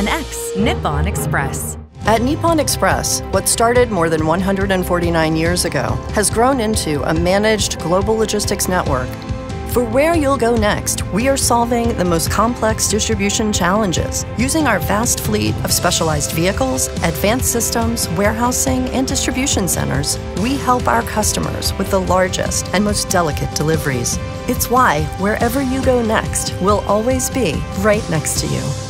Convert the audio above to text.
NX Nippon Express. At Nippon Express, what started more than 149 years ago has grown into a managed global logistics network. For where you'll go next, we are solving the most complex distribution challenges using our vast fleet of specialized vehicles, advanced systems, warehousing, and distribution centers. We help our customers with the largest and most delicate deliveries. It's why wherever you go next, will always be right next to you.